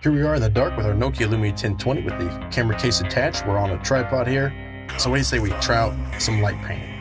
Here we are in the dark with our Nokia Lumia 1020 with the camera case attached. We're on a tripod here. So what do you say we try out some light painting?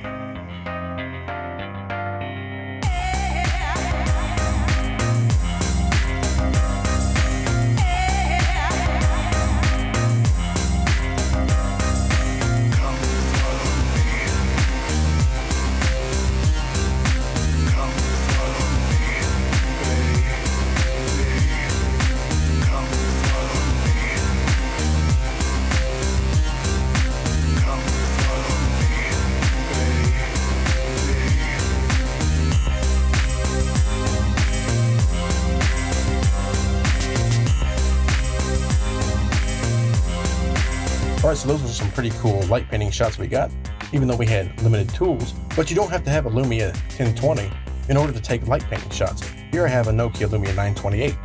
Right, so those were some pretty cool light painting shots we got, even though we had limited tools. But you don't have to have a Lumia 1020 in order to take light painting shots. Here I have a Nokia Lumia 928.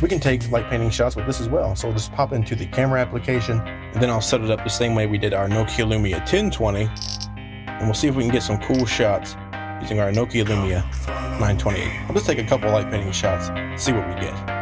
We can take light painting shots with this as well. So we'll just pop into the camera application, and then I'll set it up the same way we did our Nokia Lumia 1020, and we'll see if we can get some cool shots using our Nokia Lumia 928. I'll just take a couple light painting shots, see what we get.